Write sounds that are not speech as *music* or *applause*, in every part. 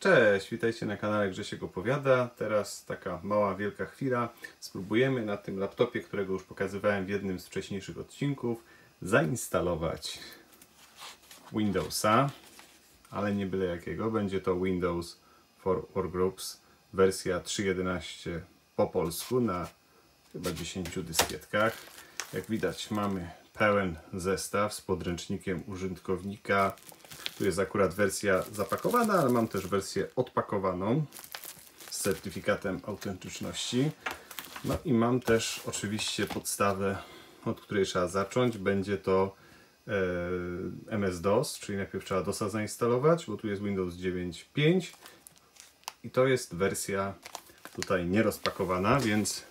Cześć, witajcie na kanale Grzesiek Opowiada. Teraz taka mała, wielka chwila. Spróbujemy na tym laptopie, którego już pokazywałem w jednym z wcześniejszych odcinków, zainstalować Windowsa, ale nie byle jakiego. Będzie to Windows for Workgroups wersja 3.11 po polsku na chyba 10 dyskietkach. Jak widać mamy pełen zestaw z podręcznikiem użytkownika. Tu jest akurat wersja zapakowana, ale mam też wersję odpakowaną z certyfikatem autentyczności. No i mam też oczywiście podstawę, od której trzeba zacząć. Będzie to e, MS-DOS, czyli najpierw trzeba DOSa zainstalować, bo tu jest Windows 9.5 i to jest wersja tutaj nierozpakowana, więc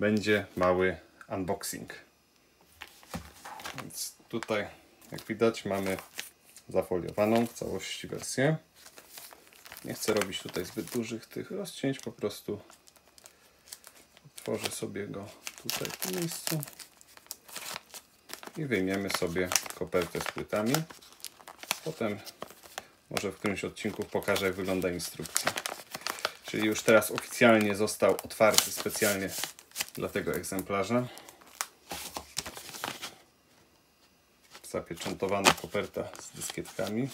będzie mały unboxing. Więc tutaj, jak widać, mamy zafoliowaną w całości wersję. Nie chcę robić tutaj zbyt dużych tych rozcięć, po prostu otworzę sobie go tutaj w tym miejscu i wyjmiemy sobie kopertę z płytami. Potem może w którymś odcinku pokażę jak wygląda instrukcja. Czyli już teraz oficjalnie został otwarty specjalnie dla tego egzemplarza. Zapieczętowana koperta z dyskietkami.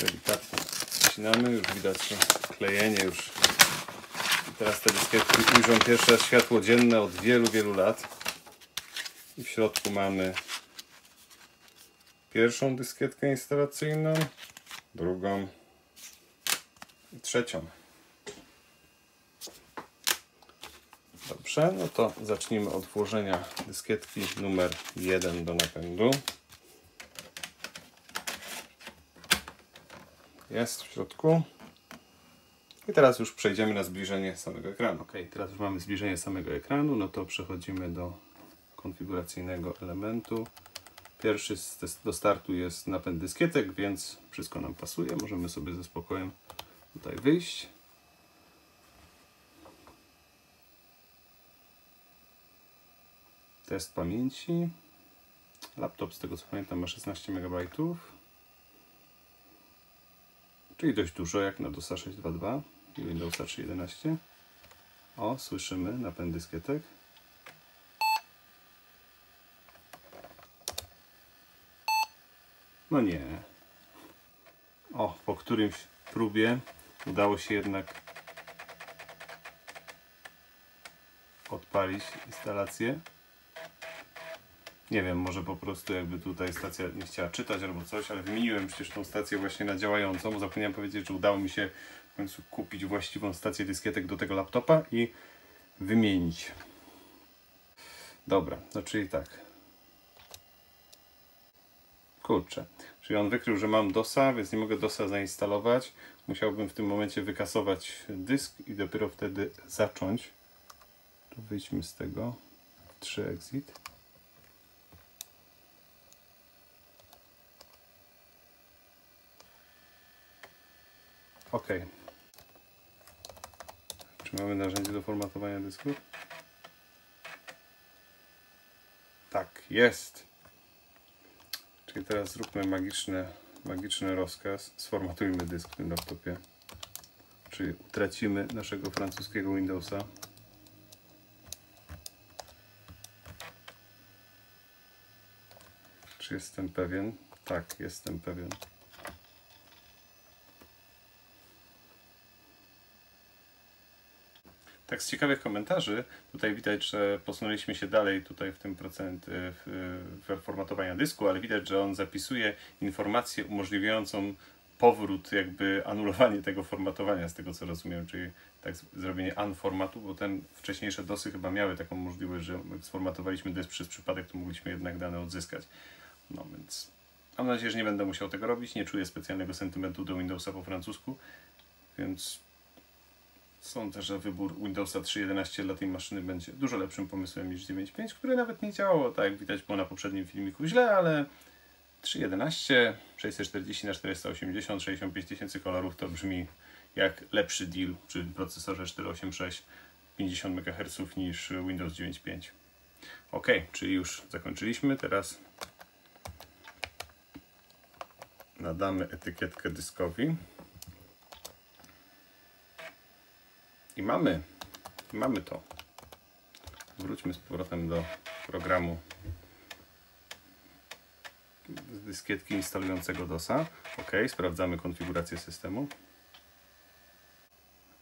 Delikatnie wcinamy, już widać że klejenie już. I teraz te dyskietki ujrzą pierwsze światło dzienne od wielu, wielu lat. I w środku mamy pierwszą dyskietkę instalacyjną, drugą i trzecią. Dobrze, no to zacznijmy od włożenia dyskietki numer 1 do napędu. Jest w środku. I teraz już przejdziemy na zbliżenie samego ekranu. Ok, teraz już mamy zbliżenie samego ekranu, no to przechodzimy do konfiguracyjnego elementu. Pierwszy do startu jest napęd dyskietek, więc wszystko nam pasuje. Możemy sobie ze spokojem tutaj wyjść. Test pamięci. Laptop z tego co pamiętam ma 16 MB. Czyli dość dużo jak na DOSa 6.2.2 i Windowsa 3.11. O, słyszymy napęd dyskietek. No nie. O, po którymś próbie udało się jednak odpalić instalację. Nie wiem, może po prostu jakby tutaj stacja nie chciała czytać albo coś, ale wymieniłem przecież tą stację właśnie na działającą. Zapomniałem powiedzieć, że udało mi się w końcu kupić właściwą stację dyskietek do tego laptopa i wymienić. Dobra, no czyli tak. Kurczę. Czyli on wykrył, że mam DOSa, więc nie mogę DOSa zainstalować. Musiałbym w tym momencie wykasować dysk i dopiero wtedy zacząć. To wyjdźmy z tego. 3 exit. OK. Czy mamy narzędzie do formatowania dysku? Tak, jest. Czyli teraz zróbmy magiczny, magiczny rozkaz. Sformatujmy dysk w tym laptopie. Czyli utracimy naszego francuskiego Windowsa. Czy jestem pewien? Tak, jestem pewien. Tak z ciekawych komentarzy, tutaj widać, że posunęliśmy się dalej tutaj w tym procent w formatowania dysku, ale widać, że on zapisuje informację umożliwiającą powrót, jakby anulowanie *laughs* tego formatowania, z tego co rozumiem, czyli tak zrobienie unformatu, bo ten wcześniejsze DOSy chyba miały taką możliwość, że jak sformatowaliśmy dysk przez przypadek, to mogliśmy jednak dane odzyskać. No więc mam nadzieję, że nie będę musiał tego robić, nie czuję specjalnego sentymentu do Windowsa po francusku, więc Sądzę, że wybór Windowsa 3.11 dla tej maszyny będzie dużo lepszym pomysłem niż 9.5, które nawet nie działało, tak jak widać było na poprzednim filmiku źle, ale 3.11, 640 na 480, 65 tysięcy kolorów to brzmi jak lepszy deal przy procesorze 486 50 MHz niż Windows 9.5. Ok, czyli już zakończyliśmy. Teraz nadamy etykietkę dyskowi. I mamy, mamy to. Wróćmy z powrotem do programu z dyskietki instalującego DOSa. OK, sprawdzamy konfigurację systemu.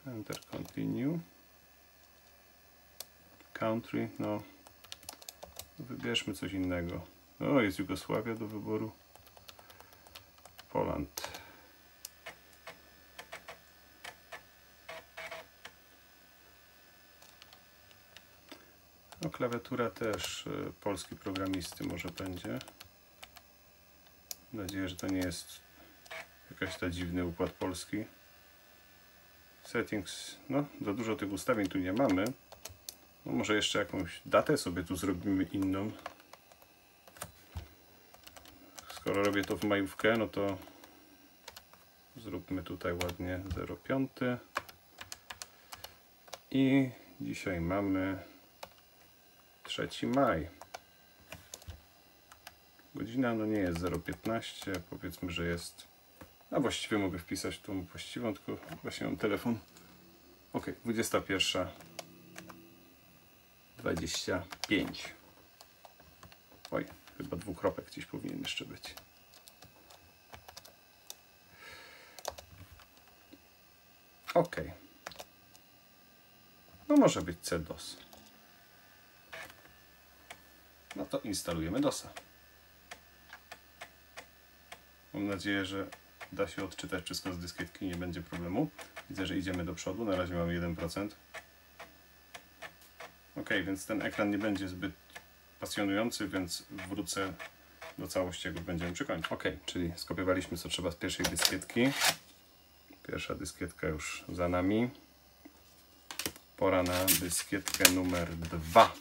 Enter continue. Country, no. Wybierzmy coś innego. O, jest Jugosławia do wyboru. Poland. No, klawiatura też y, polski programisty może będzie. Mam nadzieję, że to nie jest jakaś ta dziwny układ polski. Settings, no za dużo tych ustawień tu nie mamy. No, może jeszcze jakąś datę sobie tu zrobimy inną. Skoro robię to w majówkę, no to zróbmy tutaj ładnie 05. I dzisiaj mamy 3 maj. Godzina no nie jest 0,15, powiedzmy, że jest... A właściwie mogę wpisać tą właściwą, tylko właśnie mam telefon. Ok, 21. 25. Oj, chyba dwukropek gdzieś powinien jeszcze być. Ok. No może być CDOS. No to instalujemy DOSa. Mam nadzieję, że da się odczytać wszystko z dyskietki, nie będzie problemu. Widzę, że idziemy do przodu, na razie mamy 1%. Ok, więc ten ekran nie będzie zbyt pasjonujący, więc wrócę do całości, jak będziemy przykończyć. Ok, czyli skopiowaliśmy co trzeba z pierwszej dyskietki. Pierwsza dyskietka już za nami. Pora na dyskietkę numer 2.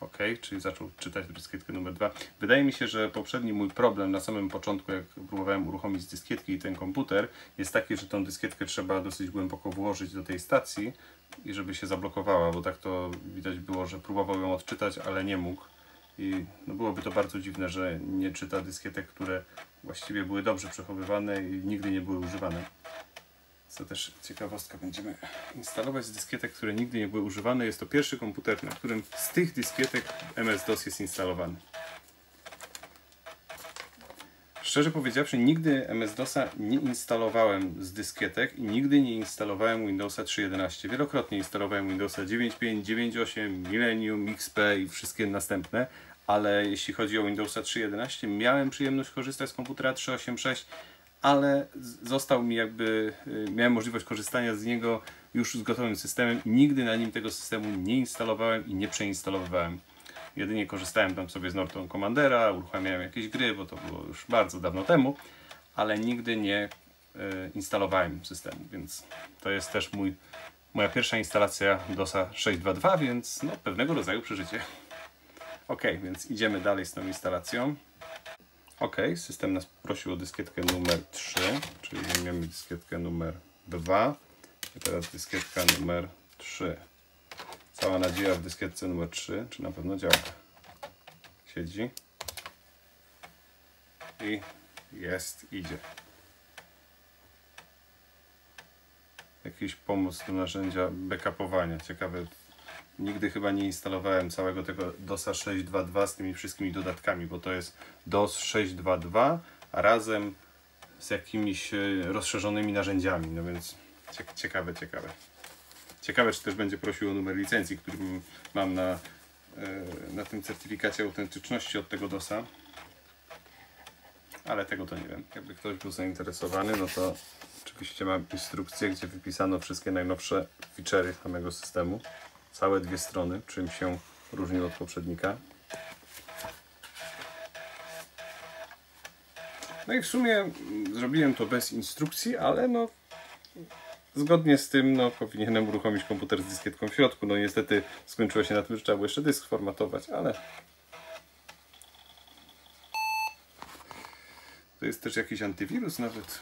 OK, czyli zaczął czytać dyskietkę numer 2. Wydaje mi się, że poprzedni mój problem na samym początku, jak próbowałem uruchomić dyskietki i ten komputer, jest taki, że tą dyskietkę trzeba dosyć głęboko włożyć do tej stacji i żeby się zablokowała, bo tak to widać było, że próbował ją odczytać, ale nie mógł. I no byłoby to bardzo dziwne, że nie czyta dyskietek, które właściwie były dobrze przechowywane i nigdy nie były używane. Co też ciekawostka, będziemy instalować z dyskietek, które nigdy nie były używane. Jest to pierwszy komputer, na którym z tych dyskietek MS-DOS jest instalowany. Szczerze powiedziawszy, nigdy MS-DOSa nie instalowałem z dyskietek i nigdy nie instalowałem Windowsa 3.11. Wielokrotnie instalowałem Windowsa 9.5, 9.8, Millennium, XP i wszystkie następne, ale jeśli chodzi o Windowsa 3.11, miałem przyjemność korzystać z komputera 386 ale został mi jakby, y, miałem możliwość korzystania z niego już z gotowym systemem i nigdy na nim tego systemu nie instalowałem i nie przeinstalowywałem. Jedynie korzystałem tam sobie z Norton Commandera, uruchamiałem jakieś gry, bo to było już bardzo dawno temu, ale nigdy nie y, instalowałem systemu, więc to jest też mój, moja pierwsza instalacja DOSa 6.2.2, więc no, pewnego rodzaju przeżycie. Ok, więc idziemy dalej z tą instalacją. OK, system nas prosił o dyskietkę numer 3, czyli wyjmiemy dyskietkę numer 2 i teraz dyskietka numer 3. Cała nadzieja w dyskietce numer 3, czy na pewno działa. Siedzi. I jest, idzie. Jakiś pomoc do narzędzia backupowania. Ciekawe, nigdy chyba nie instalowałem całego tego DOSa 6.2.2 z tymi wszystkimi dodatkami, bo to jest DOS 6.2.2 razem z jakimiś e, rozszerzonymi narzędziami, no więc ciekawe, ciekawe. Ciekawe, czy też będzie prosił o numer licencji, który mam na, e, na tym certyfikacie autentyczności od tego DOSa. Ale tego to nie wiem. Jakby ktoś był zainteresowany, no to oczywiście mam instrukcję, gdzie wypisano wszystkie najnowsze feature'y samego systemu całe dwie strony, czym się różnił od poprzednika. No i w sumie zrobiłem to bez instrukcji, ale no zgodnie z tym no, powinienem uruchomić komputer z dyskietką w środku. No niestety skończyło się na tym, że trzeba było jeszcze dysk formatować, ale to jest też jakiś antywirus nawet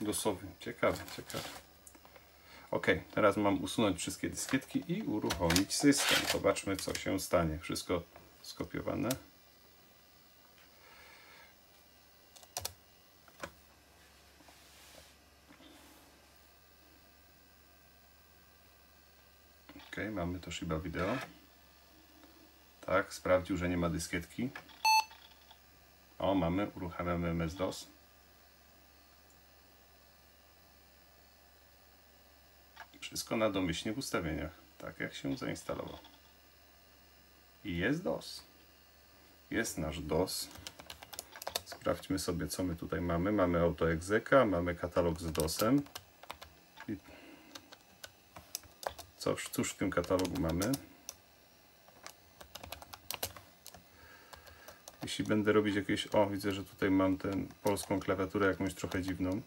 dosowy. Ciekawe, ciekawe. Ok, teraz mam usunąć wszystkie dyskietki i uruchomić system. Zobaczmy, co się stanie. Wszystko skopiowane. Ok, mamy to Shiba Video. Tak, sprawdził, że nie ma dyskietki. O, mamy, uruchamiamy MS-DOS. Wszystko na domyślnych ustawieniach, tak jak się zainstalował. I jest DOS. Jest nasz DOS. Sprawdźmy sobie, co my tutaj mamy. Mamy AutoExeca, mamy katalog z DOSem. I cóż, cóż w tym katalogu mamy? Jeśli będę robić jakieś... O, widzę, że tutaj mam tę polską klawiaturę jakąś trochę dziwną.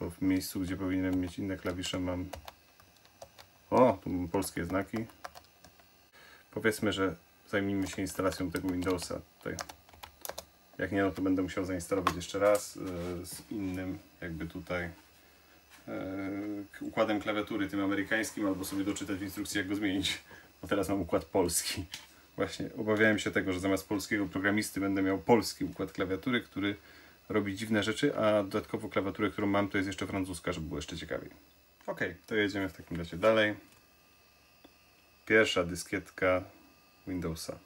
Bo w miejscu, gdzie powinienem mieć inne klawisze mam... O, tu polskie znaki. Powiedzmy, że zajmijmy się instalacją tego Windowsa tutaj. Jak nie, no to będę musiał zainstalować jeszcze raz yy, z innym jakby tutaj yy, układem klawiatury, tym amerykańskim, albo sobie doczytać w instrukcji, jak go zmienić. Bo teraz mam układ polski. Właśnie obawiałem się tego, że zamiast polskiego programisty będę miał polski układ klawiatury, który robi dziwne rzeczy, a dodatkowo klawiaturę, którą mam, to jest jeszcze francuska, żeby było jeszcze ciekawiej. Ok, to jedziemy w takim razie dalej. Pierwsza dyskietka Windowsa.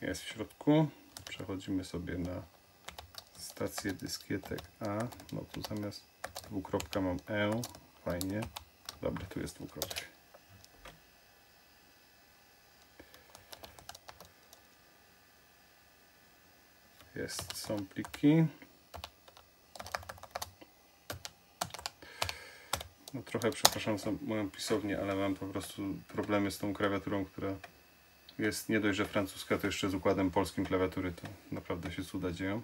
Jest w środku. Przechodzimy sobie na stację dyskietek A. No tu zamiast dwukropka mam E. Fajnie. Dobra, tu jest dwukropek. Jest, są pliki. No trochę przepraszam za moją pisownię, ale mam po prostu problemy z tą klawiaturą, która jest nie dość, że francuska, to jeszcze z układem polskim klawiatury, to naprawdę się cuda dzieją.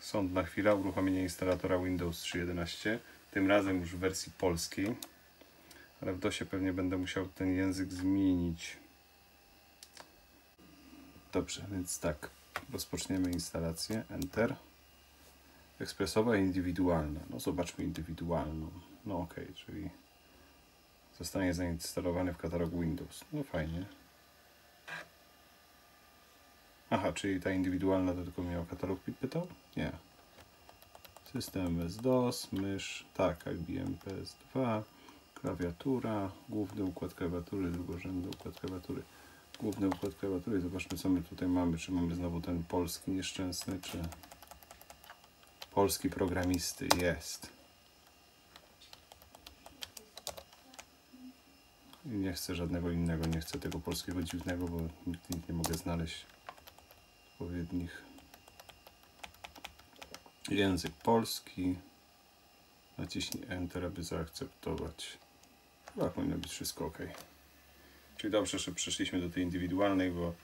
Sądna chwila, uruchomienie instalatora Windows 3.11, tym razem już w wersji polskiej, ale w DOSie pewnie będę musiał ten język zmienić. Dobrze, więc tak, rozpoczniemy instalację, Enter. Ekspresowa i indywidualna. No zobaczmy indywidualną. No ok, czyli zostanie zainstalowany w katalogu Windows. No fajnie. Aha, czyli ta indywidualna to tylko miała katalog pytał? Nie. System MS-DOS, mysz, tak, IBM PS2, klawiatura, główny układ klawiatury, drugorzędny układ klawiatury, główny układ klawiatury. Zobaczmy, co my tutaj mamy. Czy mamy znowu ten polski nieszczęsny, czy polski programisty jest. Nie chcę żadnego innego, nie chcę tego polskiego dziwnego, bo nigdy nie mogę znaleźć odpowiednich. Język polski. Naciśnij Enter, aby zaakceptować. Chyba powinno być wszystko ok. Czyli dobrze, że przeszliśmy do tej indywidualnej, bo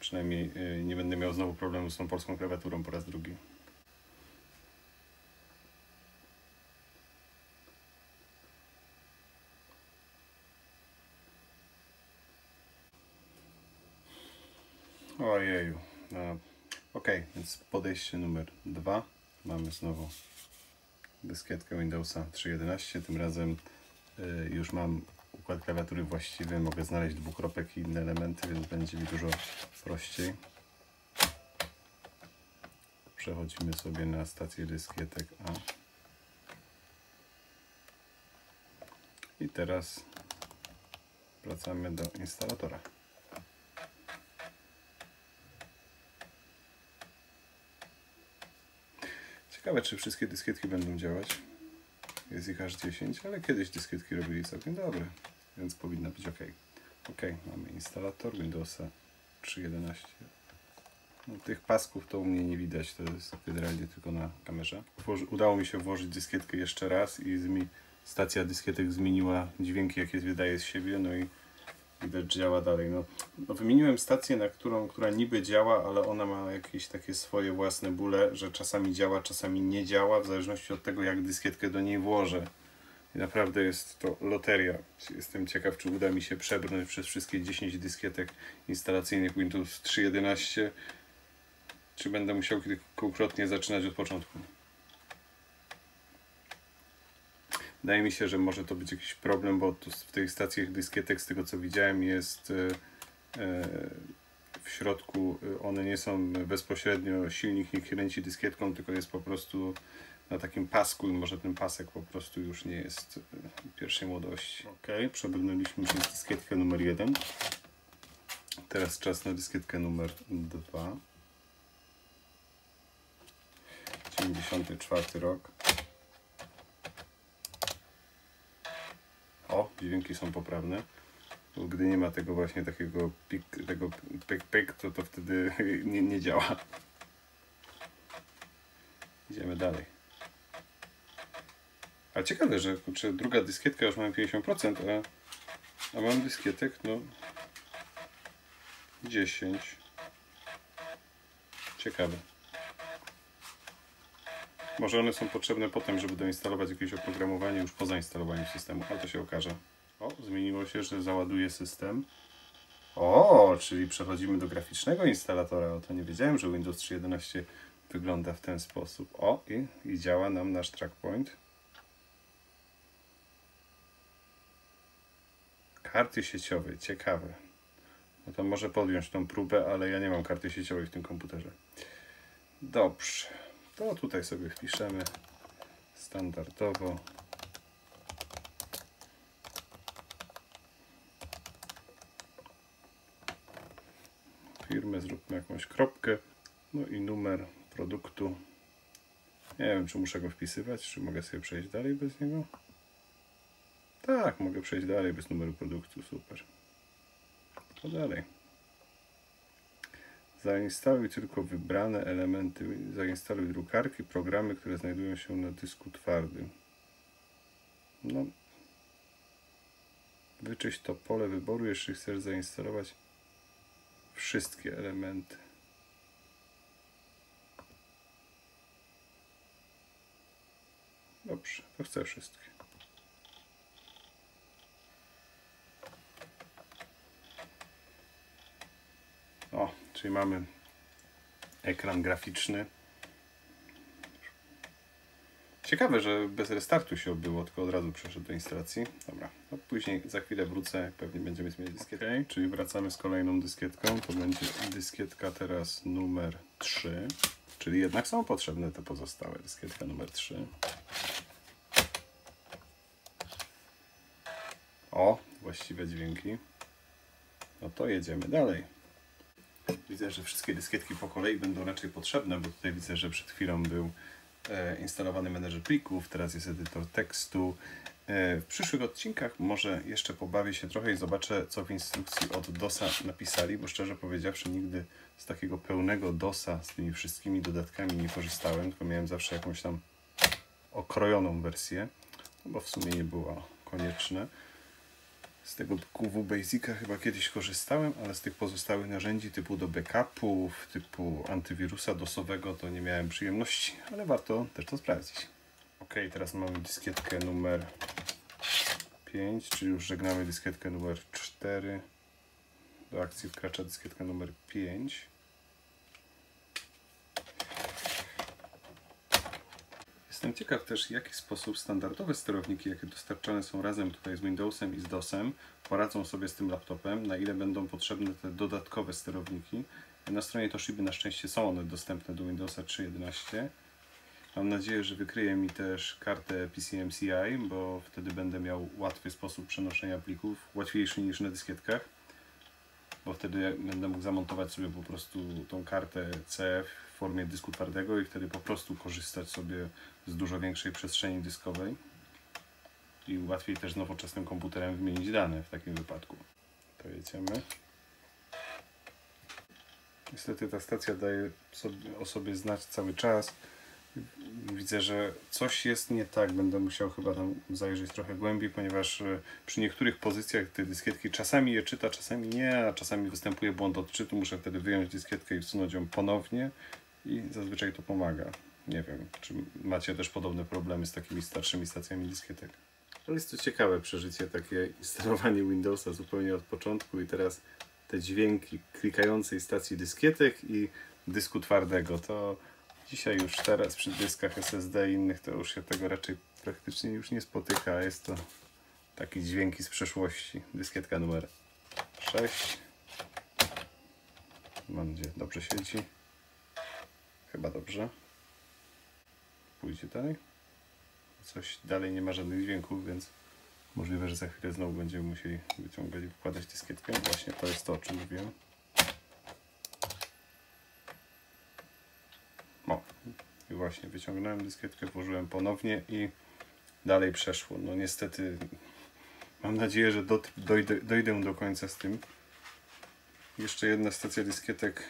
przynajmniej y, nie będę miał znowu problemu z tą polską klawiaturą po raz drugi. Ojeju. No, ok, więc podejście numer dwa. Mamy znowu dyskietkę Windowsa 3.11. Tym razem y, już mam układ klawiatury właściwy. Mogę znaleźć dwukropek i inne elementy, więc będzie mi dużo prościej. Przechodzimy sobie na stację dyskietek A. I teraz wracamy do instalatora. Ciekawe, czy wszystkie dyskietki będą działać. Jest ich aż 10, ale kiedyś dyskietki robili całkiem dobre, więc powinno być ok. Ok, mamy instalator Windowsa 3.11. No, tych pasków to u mnie nie widać, to jest generalnie tylko na kamerze. Udało mi się włożyć dyskietkę jeszcze raz i stacja dyskietek zmieniła dźwięki, jakie wydaje z siebie, no i widać, działa dalej. No, no, wymieniłem stację, na którą, która niby działa, ale ona ma jakieś takie swoje własne bóle, że czasami działa, czasami nie działa, w zależności od tego, jak dyskietkę do niej włożę. I naprawdę jest to loteria. Jestem ciekaw, czy uda mi się przebrnąć przez wszystkie 10 dyskietek instalacyjnych Windows 3.11, Czy będę musiał kilkukrotnie zaczynać od początku? Wydaje mi się, że może to być jakiś problem, bo tu w tych stacjach dyskietek, z tego co widziałem, jest e, e, w środku, e, one nie są bezpośrednio, silnik nie kręci dyskietką, tylko jest po prostu na takim pasku i może ten pasek po prostu już nie jest pierwszej młodości. Ok, przebrnęliśmy przez dyskietkę numer 1. Teraz czas na dyskietkę numer 2. 94 rok. O, dźwięki są poprawne. Gdy nie ma tego właśnie takiego pik, tego pek to to wtedy *laughs* nie, nie działa. Idziemy dalej. Ale ciekawe, że kurczę, druga dyskietka już mamy 50%, a, a mam dyskietek, no 10. Ciekawe. Może one są potrzebne potem, żeby doinstalować jakieś oprogramowanie już po zainstalowaniu systemu, ale to się okaże. O, zmieniło się, że załaduje system. O, czyli przechodzimy do graficznego instalatora. O, to nie wiedziałem, że Windows 3.11 wygląda w ten sposób. O, i, i działa nam nasz trackpoint. Karty sieciowe, ciekawe. No to może podjąć tą próbę, ale ja nie mam karty sieciowej w tym komputerze. Dobrze. To tutaj sobie wpiszemy standardowo. Firmę zróbmy jakąś kropkę. No i numer produktu. Nie wiem, czy muszę go wpisywać, czy mogę sobie przejść dalej bez niego. Tak, mogę przejść dalej bez numeru produktu, super. To dalej. Zainstaluj tylko wybrane elementy. Zainstaluj drukarki, programy, które znajdują się na dysku twardym. No. Wyczyść to pole wyboru, jeśli chcesz zainstalować wszystkie elementy. Dobrze, to chcę wszystkie. O, czyli mamy ekran graficzny. Ciekawe, że bez restartu się odbyło, tylko od razu przeszedł do instalacji. Dobra, no później za chwilę wrócę, pewnie będziemy mieli dyskietkę. Okay, czyli wracamy z kolejną dyskietką. To będzie dyskietka teraz numer 3. Czyli jednak są potrzebne te pozostałe. Dyskietka numer 3. O, właściwe dźwięki. No to jedziemy dalej. Widzę, że wszystkie dyskietki po kolei będą raczej potrzebne, bo tutaj widzę, że przed chwilą był e, instalowany menedżer plików, teraz jest edytor tekstu. E, w przyszłych odcinkach może jeszcze pobawię się trochę i zobaczę, co w instrukcji od DOSa napisali, bo szczerze powiedziawszy nigdy z takiego pełnego DOSa z tymi wszystkimi dodatkami nie korzystałem, tylko miałem zawsze jakąś tam okrojoną wersję, no bo w sumie nie było konieczne. Z tego QW Basica chyba kiedyś korzystałem, ale z tych pozostałych narzędzi typu do backupów, typu antywirusa dosowego to nie miałem przyjemności, ale warto też to sprawdzić. Ok, teraz mamy dyskietkę numer 5, czyli już żegnamy dyskietkę numer 4. Do akcji wkracza dyskietka numer 5. Jestem ciekaw też, w jaki sposób standardowe sterowniki, jakie dostarczane są razem tutaj z Windowsem i z DOSem, poradzą sobie z tym laptopem, na ile będą potrzebne te dodatkowe sterowniki. Na stronie Toshiby na szczęście są one dostępne do Windowsa 3.11. Mam nadzieję, że wykryje mi też kartę PCMCI, bo wtedy będę miał łatwy sposób przenoszenia plików, łatwiejszy niż na dyskietkach, bo wtedy będę mógł zamontować sobie po prostu tą kartę CF formie dysku twardego i wtedy po prostu korzystać sobie z dużo większej przestrzeni dyskowej i łatwiej też nowoczesnym komputerem wymienić dane w takim wypadku. To jedziemy. Niestety ta stacja daje sobie, o sobie znać cały czas. Widzę, że coś jest nie tak. Będę musiał chyba tam zajrzeć trochę głębiej, ponieważ e, przy niektórych pozycjach tej dyskietki czasami je czyta, czasami nie, a czasami występuje błąd odczytu. Muszę wtedy wyjąć dyskietkę i wsunąć ją ponownie i zazwyczaj to pomaga. Nie wiem, czy macie też podobne problemy z takimi starszymi stacjami dyskietek. Ale jest to ciekawe przeżycie, takie instalowanie Windowsa zupełnie od początku i teraz te dźwięki klikającej stacji dyskietek i dysku twardego. To dzisiaj już teraz przy dyskach SSD i innych to już się tego raczej praktycznie już nie spotyka. Jest to taki dźwięki z przeszłości. Dyskietka numer 6. Mam nadzieję, dobrze siedzi. Chyba dobrze. Pójdzie dalej. Coś dalej nie ma żadnych dźwięków, więc możliwe, że za chwilę znowu będziemy musieli wyciągać i wkładać dyskietkę. Właśnie to jest to, o czym mówiłem. O, i właśnie wyciągnąłem dyskietkę, włożyłem ponownie i dalej przeszło. No niestety mam nadzieję, że dojdę, dojdę do końca z tym. Jeszcze jedna stacja dyskietek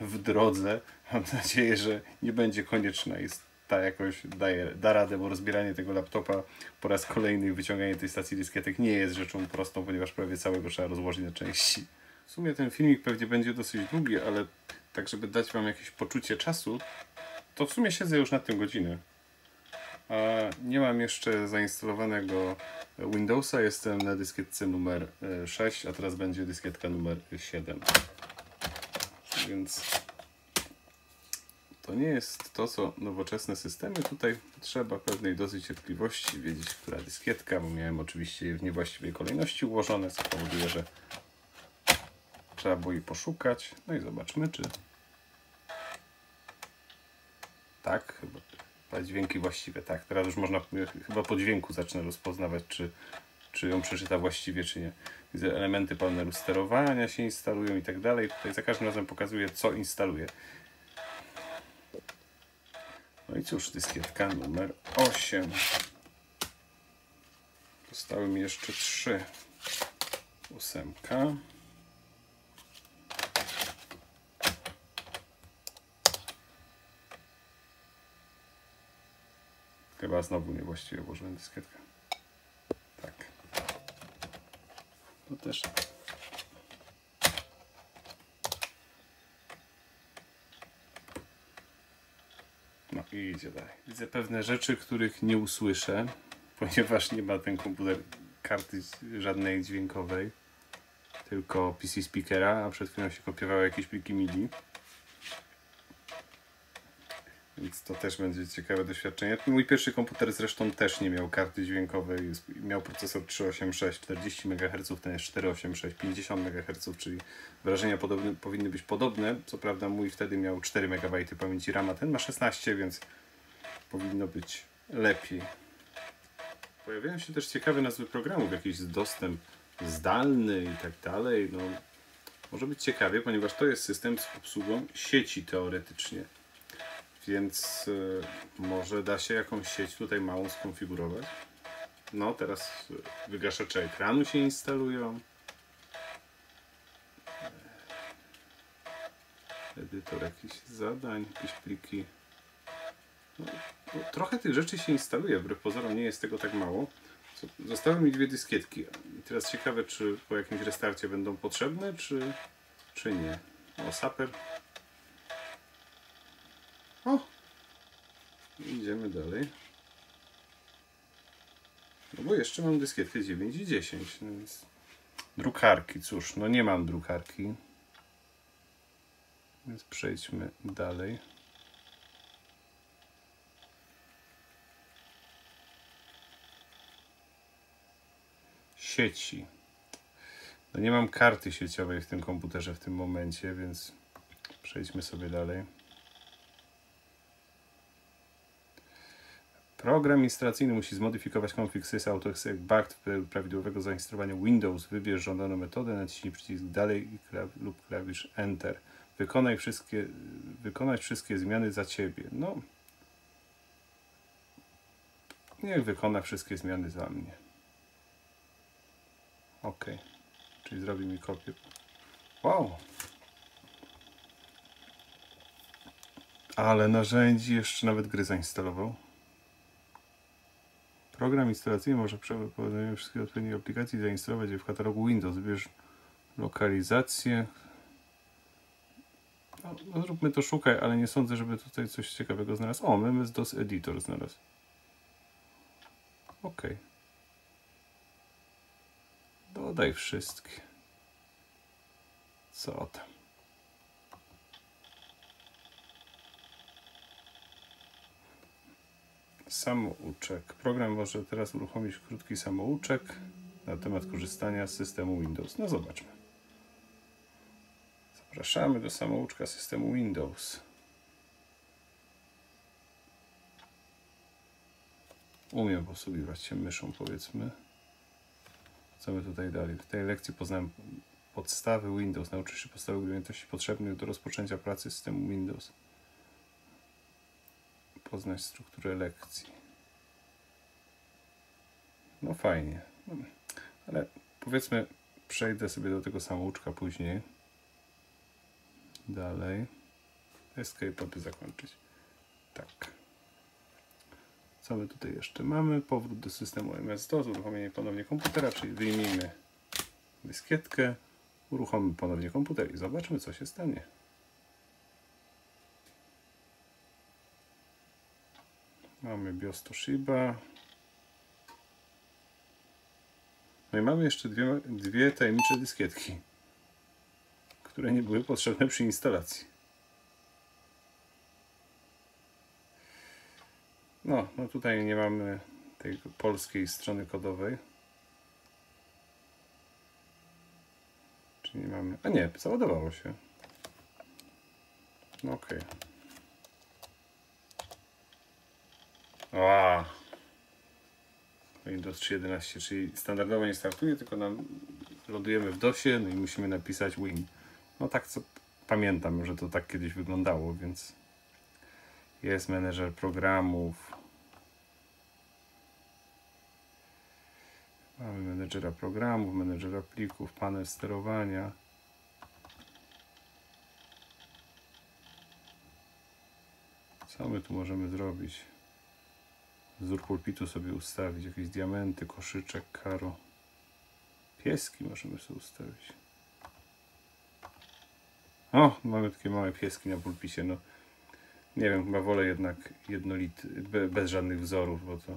w drodze. Mam nadzieję, że nie będzie konieczna. Jest ta jakoś daje, da radę, bo rozbieranie tego laptopa po raz kolejny i wyciąganie tej stacji dyskietek nie jest rzeczą prostą, ponieważ prawie całego trzeba rozłożyć na części. W sumie ten filmik pewnie będzie dosyć długi, ale tak, żeby dać Wam jakieś poczucie czasu, to w sumie siedzę już na tym godzinę. A nie mam jeszcze zainstalowanego Windowsa, jestem na dyskietce numer e, 6, a teraz będzie dyskietka numer 7. Więc to nie jest to, co nowoczesne systemy. Tutaj trzeba pewnej dozy cierpliwości, wiedzieć, która dyskietka, bo miałem oczywiście je w niewłaściwej kolejności ułożone, co powoduje, że trzeba było jej poszukać. No i zobaczmy, czy tak, chyba, dźwięki właściwe. Tak, teraz już można chyba po dźwięku zacznę rozpoznawać, czy, czy ją przeczyta właściwie, czy nie. Widzę elementy panelu sterowania się instalują i tak dalej. Tutaj za każdym razem pokazuję, co instaluję. No i cóż, dyskietka numer 8. Zostały mi jeszcze 3. Ósemka. Chyba znowu niewłaściwie włożyłem dyskietkę. Tak. To też. No i idzie dalej. Widzę pewne rzeczy, których nie usłyszę, ponieważ nie ma ten komputer karty żadnej dźwiękowej, tylko PC speakera, a przed chwilą się kopiowały jakieś pliki MIDI. Więc to też będzie ciekawe doświadczenie. Mój pierwszy komputer zresztą też nie miał karty dźwiękowej. Miał procesor 386, 40 MHz, ten jest 486, 50 MHz, czyli wrażenia podobne, powinny być podobne. Co prawda mój wtedy miał 4 MB pamięci RAM, a ten ma 16, więc powinno być lepiej. Pojawiają się też ciekawe nazwy programów, jakiś dostęp zdalny i tak dalej. No, może być ciekawie, ponieważ to jest system z obsługą sieci teoretycznie więc y, może da się jakąś sieć tutaj małą skonfigurować. No, teraz wygaszacze ekranu się instalują. Edytor jakichś zadań, jakieś pliki. No, no, trochę tych rzeczy się instaluje, wbrew pozorom nie jest tego tak mało. Zostały mi dwie dyskietki. I teraz ciekawe, czy po jakimś restarcie będą potrzebne, czy, czy nie. O, saper o! Idziemy dalej. No bo jeszcze mam dyskietkę 9 i 10, no więc... Drukarki, cóż, no nie mam drukarki. Więc przejdźmy dalej. Sieci. No nie mam karty sieciowej w tym komputerze w tym momencie, więc przejdźmy sobie dalej. Program instalacyjny musi zmodyfikować config sys autoexec backed prawidłowego zainstalowania Windows. Wybierz żądaną metodę, naciśnij przycisk dalej lub klawisz Enter. Wykonaj wszystkie, wykonać wszystkie zmiany za Ciebie. No, niech wykona wszystkie zmiany za mnie. OK. Czyli zrobi mi kopię. Wow. Ale narzędzi jeszcze nawet gry zainstalował. Program instalacyjny może przy wykonaniu wszystkich odpowiednich aplikacji zainstalować je w katalogu Windows. Wybierz lokalizację. No, no, zróbmy to szukaj, ale nie sądzę, żeby tutaj coś ciekawego znalazł. O, MS-DOS Editor znalazł. OK. Dodaj wszystkie. Co tam? Samouczek. Program może teraz uruchomić krótki samouczek na temat korzystania z systemu Windows. No zobaczmy. Zapraszamy do samouczka systemu Windows. Umiem posługiwać się myszą, powiedzmy. Co my tutaj dalej? W tej lekcji poznałem podstawy Windows. Nauczysz się podstawy umiejętności potrzebnych do rozpoczęcia pracy systemu Windows. Poznać strukturę lekcji. No fajnie. Ale powiedzmy, przejdę sobie do tego samouczka później. Dalej. Escape, aby zakończyć. Tak. Co my tutaj jeszcze mamy? Powrót do systemu MS-DOS, uruchomienie ponownie komputera, czyli wyjmijmy dyskietkę, uruchomimy ponownie komputer i zobaczmy, co się stanie. Mamy BIOS Toshiba. No i mamy jeszcze dwie, dwie tajemnicze dyskietki, które nie były potrzebne przy instalacji. No, no tutaj nie mamy tej polskiej strony kodowej. Czyli nie mamy... A nie, załadowało się. No okej. Okay. Windows 3.11, czyli standardowo nie startuje, tylko nam lądujemy w DOSie, no i musimy napisać Win. No tak co pamiętam, że to tak kiedyś wyglądało, więc jest menedżer programów. Mamy menedżera programów, menedżera plików, panel sterowania. Co my tu możemy zrobić? Wzór pulpitu sobie ustawić, jakieś diamenty, koszyczek, karo. Pieski możemy sobie ustawić. O, mamy takie małe pieski na pulpicie. No, nie wiem, chyba wolę jednak jednolity, bez żadnych wzorów, bo to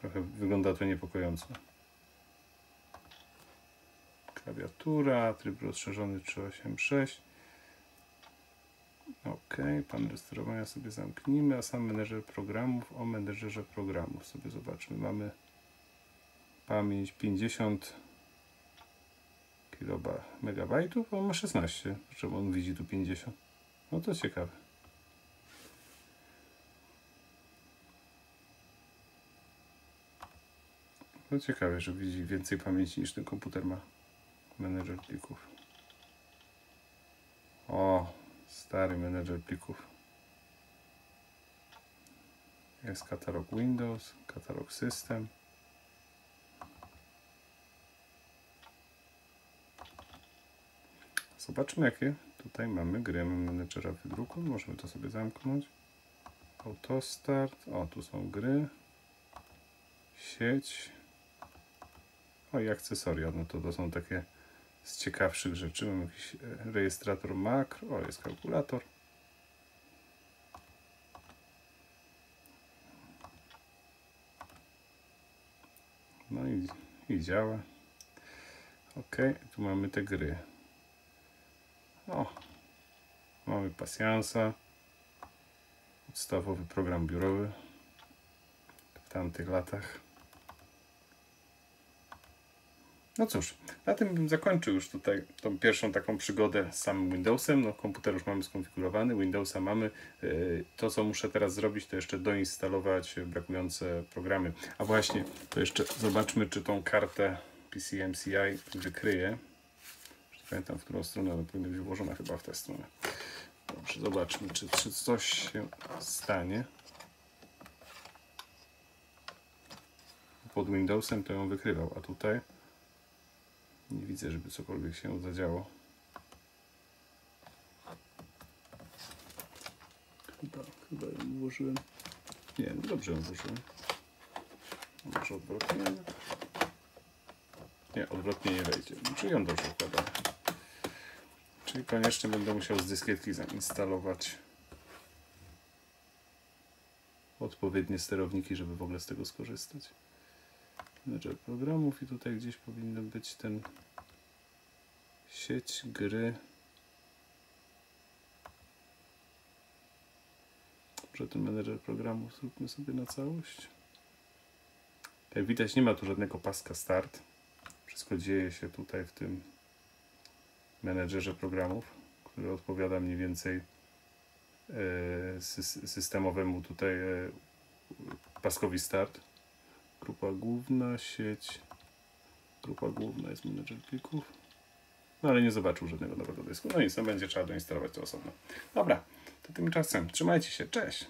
trochę wygląda to niepokojąco. Klawiatura, tryb rozszerzony 386. OK, panel sterowania sobie zamknijmy, a sam menedżer programów, o menedżerze programów sobie zobaczmy. Mamy pamięć 50 megabajtów, a on ma 16. Czemu on widzi tu 50? No to ciekawe. No ciekawe, że widzi więcej pamięci niż ten komputer ma. Menedżer plików. O, stary menedżer plików. Jest katalog Windows, katalog System. Zobaczmy jakie tutaj mamy gry menedżera wydruku. Możemy to sobie zamknąć. Autostart. O, tu są gry. Sieć. O i akcesoria. No to to są takie z ciekawszych rzeczy. Mam jakiś e, rejestrator makro. O, jest kalkulator. No i, i działa. Ok, tu mamy te gry. O, mamy pasjansa. Podstawowy program biurowy w tamtych latach. No cóż, na tym bym zakończył już tutaj tą pierwszą taką przygodę z samym Windowsem. No, komputer już mamy skonfigurowany, Windowsa mamy. Y, to, co muszę teraz zrobić, to jeszcze doinstalować brakujące programy. A właśnie, to jeszcze zobaczmy, czy tą kartę PCMCI wykryje. Nie pamiętam, w którą stronę ona powinna być włożona, chyba w tę stronę. Dobrze, zobaczmy, czy, czy coś się stanie. Pod Windowsem to ją wykrywał, a tutaj nie widzę, żeby cokolwiek się zadziało. Chyba, chyba ją włożyłem. Nie, no dobrze ją włożyłem. Może odwrotnie? Nie, odwrotnie nie wejdzie. Czyli ją dobrze układam. Czyli koniecznie będę musiał z dyskietki zainstalować odpowiednie sterowniki, żeby w ogóle z tego skorzystać. Manager programów i tutaj gdzieś powinien być ten sieć gry. Może ten menedżer programów zróbmy sobie na całość. Jak widać nie ma tu żadnego paska start. Wszystko dzieje się tutaj w tym menedżerze programów, który odpowiada mniej więcej e, sys- systemowemu tutaj e, paskowi start. Grupa główna, sieć. Grupa główna jest menedżer plików. No ale nie zobaczył żadnego nowego dysku. No nic, no będzie trzeba doinstalować to osobno. Dobra, to tymczasem trzymajcie się, cześć!